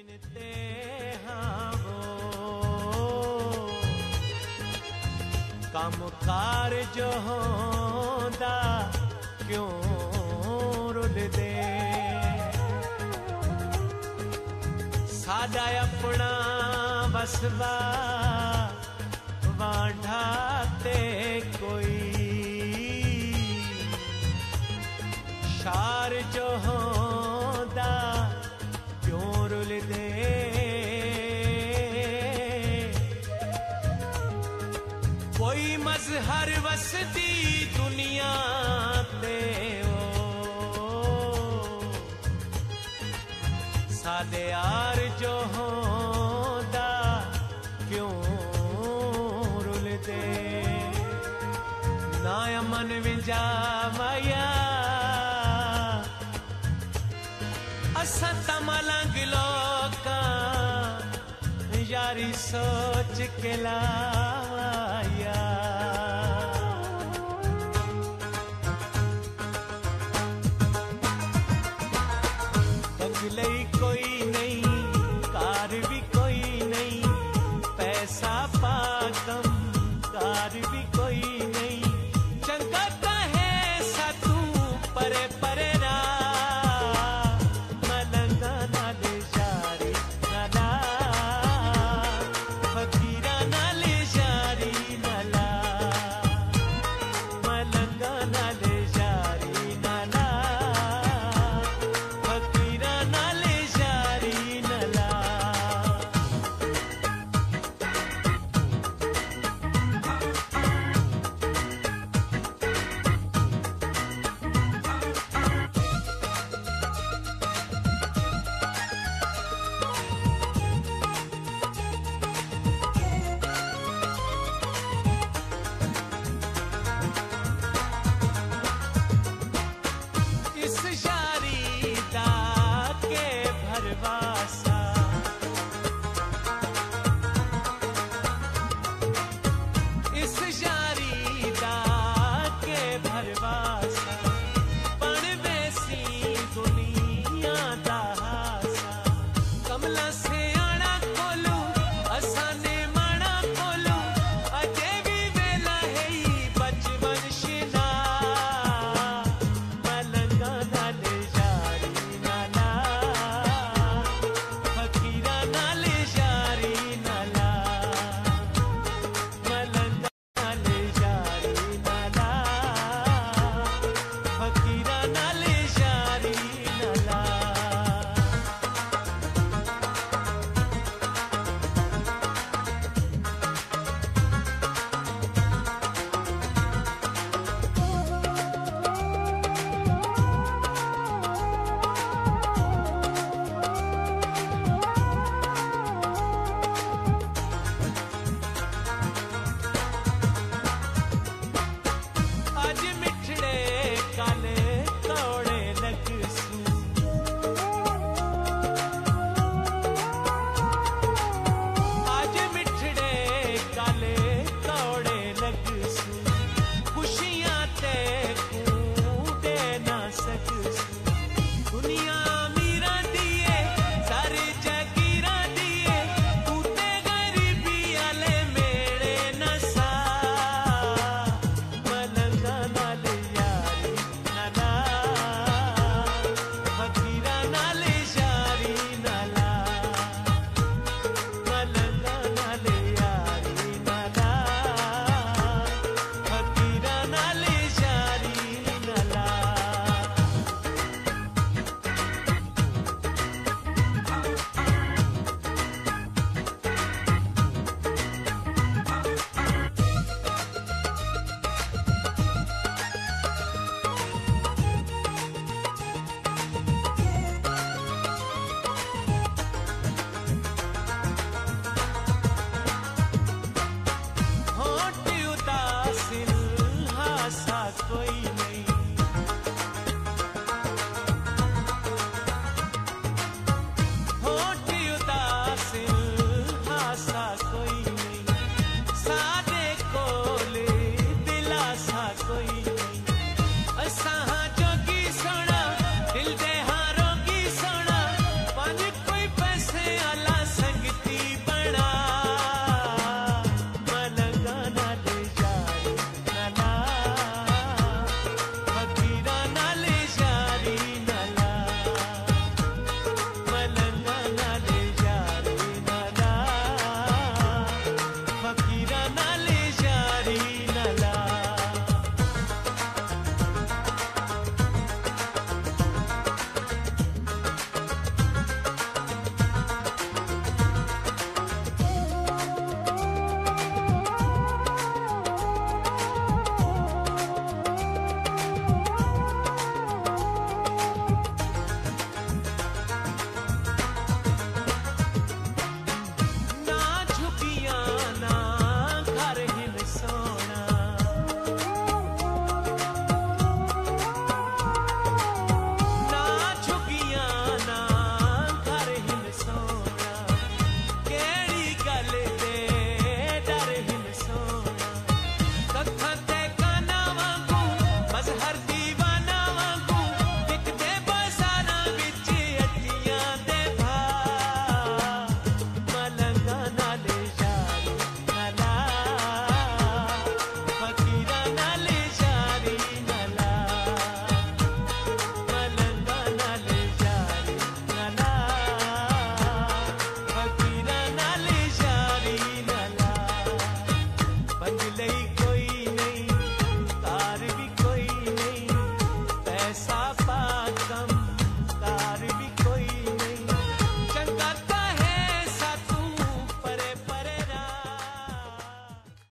गिनते हाँ कम कार जो होता क्यों रुलदे सादा अपना बसवा वांढा ते कोई। शार जो हों ಮುರುಳಿದೆ कोई मजहर वसती दुनिया ते ओ सादे यार जो होंदा क्यों विजा माया हसत मलंग लोका यारी सोच के ला